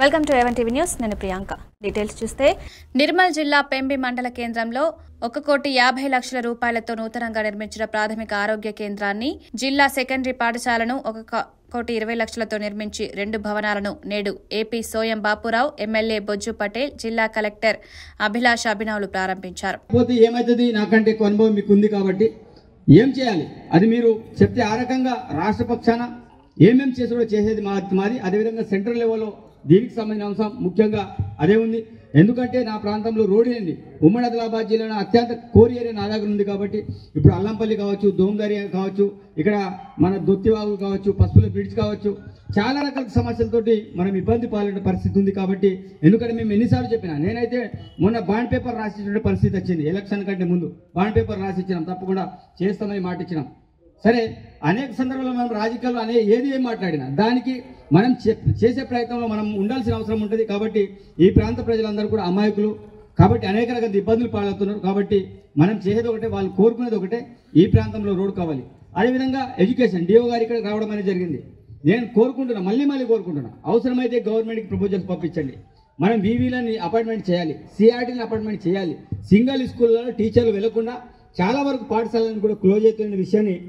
Welcome to even TV news. నేను Priyanka. Details చూస్తే నిర్మల్ జిల్లా పెంబి మండల కేంద్రంలో ఒక కోటి యాభై లక్షల రూపాయలతో నూతనంగా నిర్మించిన ప్రాథమిక ఆరోగ్య కేంద్రాన్ని జిల్లా సెకండరీ పాఠశాలను ఒక కోటి ఇరవై లక్షలతో నిర్మించి రెండు భవనాలను నేడు ఏపీ సోయం బాపురావు ఎమ్మెల్యే బొజ్జు పటేల్ జిల్లా కలెక్టర్ అభిలాష్ అభినవులు ప్రారంభించారు. పోతే ఏమవుతుంది నాకంటే ఎక్కువ అనుభవం మీకు ఉంది కాబట్టి ఏం చేయాలి? అది మీరు చెప్తే ఆ రకంగా రాష్ట్ర పక్షాన ఏమేమి చేసేది మాది. అదేవిధంగా సెంట్రల్ లెవెల్లో దీనికి సంబంధించిన అంశం ముఖ్యంగా అదే ఉంది. ఎందుకంటే నా ప్రాంతంలో రోడ్డు ఏంది ఉమ్మడి ఆదిలాబాద్ జిల్లాలో అత్యంత కోరి ఏరియా నా దగ్గర ఉంది కాబట్టి ఇప్పుడు అల్లంపల్లి కావచ్చు దోమదారి కావచ్చు ఇక్కడ మన దొత్తివాగు కావచ్చు పసుపుల బ్రిడ్జ్ కావచ్చు చాలా రకాల సమస్యలతోటి మనం ఇబ్బంది పాలైన పరిస్థితి ఉంది కాబట్టి ఎందుకంటే మేము ఎన్నిసార్లు చెప్పినా నేనైతే మొన్న బాండ్ పేపర్ రాసిచ్చిన పరిస్థితి వచ్చింది. ఎలక్షన్ కంటే ముందు బాండ్ పేపర్ రాసి ఇచ్చినాం తప్పకుండా చేస్తామని మాట ఇచ్చినాం సరే అనేక సందర్భాల్లో మనం రాజకీయాల్లో అనే ఏది ఏం మాట్లాడినా దానికి మనం చే- చేసే ప్రయత్నంలో మనం ఉండాల్సిన అవసరం ఉంటుంది కాబట్టి ఈ ప్రాంత ప్రజలందరూ కూడా అమాయకులు కాబట్టి అనేక రకాల ఇబ్బందులు పాలవుతున్నారు కాబట్టి మనం చేసేది ఒకటే వాళ్ళు కోరుకునేది ఒకటే ఈ ప్రాంతంలో రోడ్డు కావాలి. అదేవిధంగా ఎడ్యుకేషన్ డిఓ గారు ఇక్కడ రావడం అనేది జరిగింది. నేను కోరుకుంటున్నా మళ్ళీ మళ్ళీ కోరుకుంటున్నా అవసరమైతే గవర్నమెంట్కి ప్రపోజల్స్ పంపించండి. మనం వీవీలని అపాయింట్మెంట్ చేయాలి సిఆర్టీని అపాయింట్మెంట్ చేయాలి. సింగిల్ స్కూళ్ళలో టీచర్లు వెళ్ళకుండా చాలా వరకు పాఠశాలను కూడా క్లోజ్ అవుతున్న విషయాన్ని